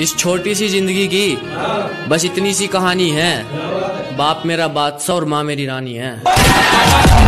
इस छोटी सी ज़िंदगी की बस इतनी सी कहानी है। बाप मेरा बादशाह और माँ मेरी रानी है।